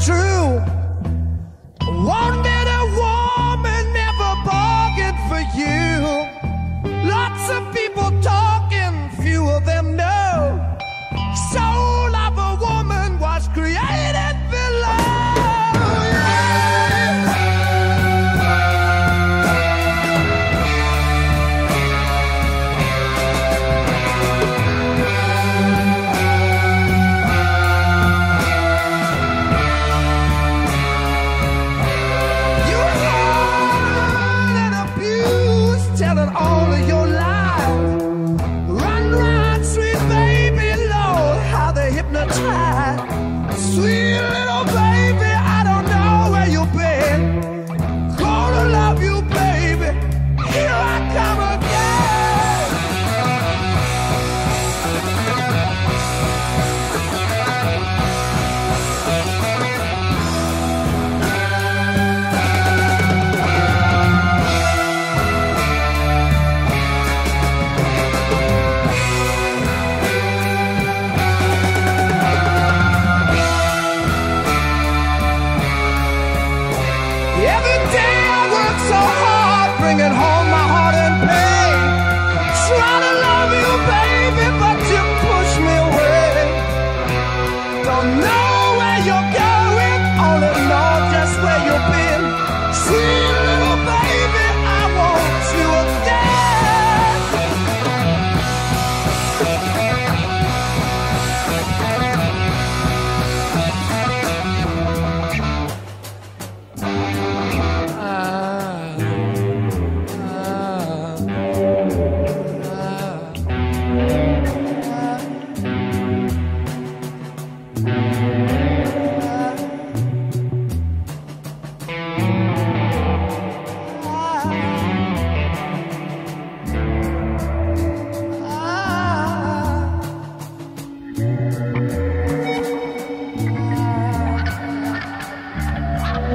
true. sweet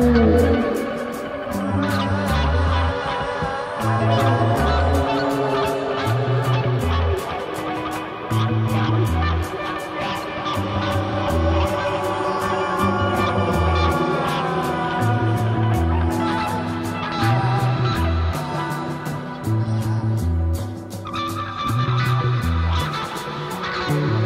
Thank mm -hmm. you.